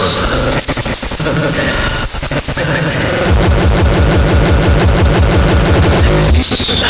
Ha ha ha ha!